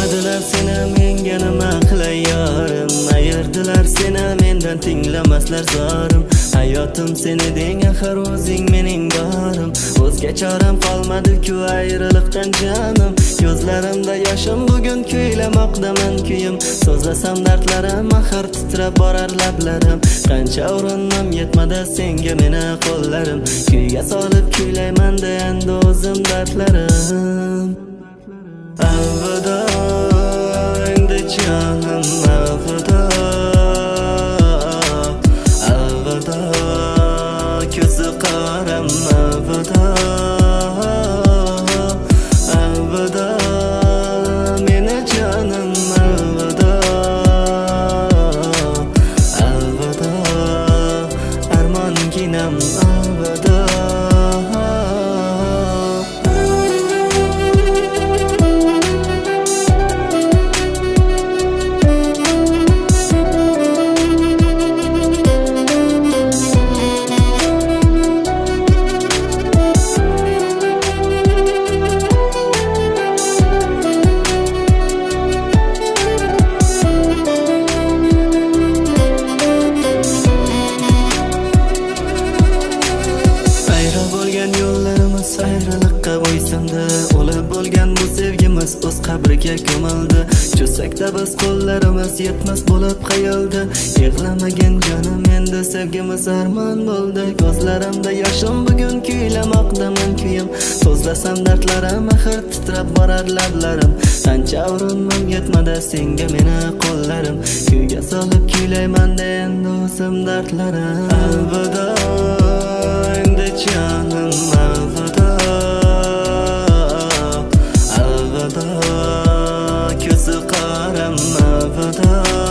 yetmadi seni menga nima qilay yorim ayirdilar seni mendan tinglamaslar zorim. Hayotim seni deng axir o'zing mening borim. O'zga choram qolmadi-ku ayriliqdan jonim. Ko'zlarimda yoshim bugun kuylamoqdaman kuyim. So'zlasam dardlarim axir titrab borar lablarim. Qancha urindim yetmadi senga meni qo'llarim. Kuyga solib kuylayman-da endi o'zim dardlarim. Canım jonim alvido alvido kara bo'ysindi bo'lgan bu sevgimiz o'z qabriga ko'mildi. Cho'sakda biz qo'llarimiz yetmas bo'lib qayoldi Yig'lamagin jonim endi sevgimiz armon bo'ldi. Ko'zlarimda yoshim bugun kuylamoqdaman kuyim. So'zlasam dardlarim axir titrab borar lablarim. Qancha urinmam yetmadi senga meni qo'llarim. Kuyga solib kuylayman endi o'zim dardlarim. Alvido. Alvido alvido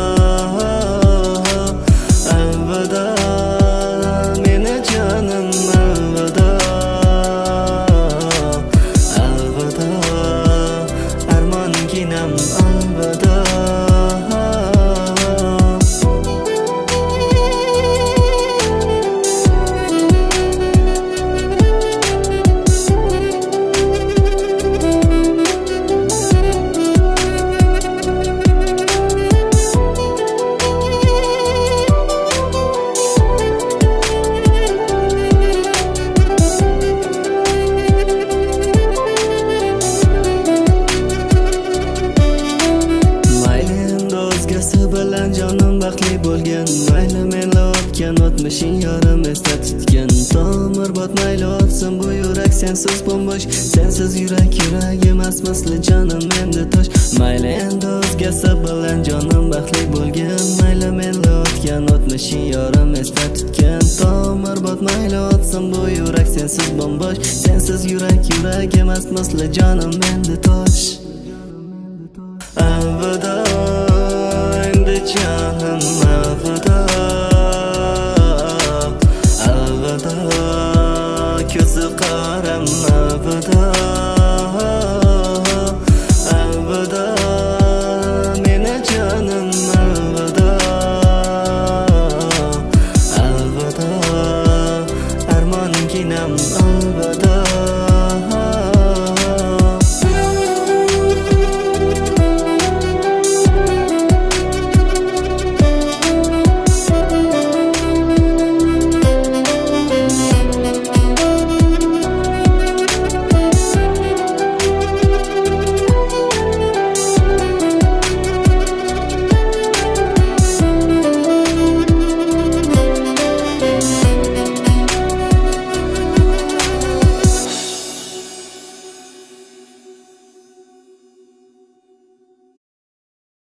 o'tgan o'tmishing yorim esda tutgin tomir botmayli o'tsin bu yurak sensiz bo'mbo'sh. Sensiz yurak yurak emas misli jonim endi tosh. Mayli endi o'zgasi bilan jonim baxtli bo'lgan mayli menli o'tgan o'tmishing yorim esda tutgin tomir botmayli o'tsin bu yurak sensiz bo'mbo'sh. Sensiz yurak yurak emas misli jonim endi tosh. Alvido 舍得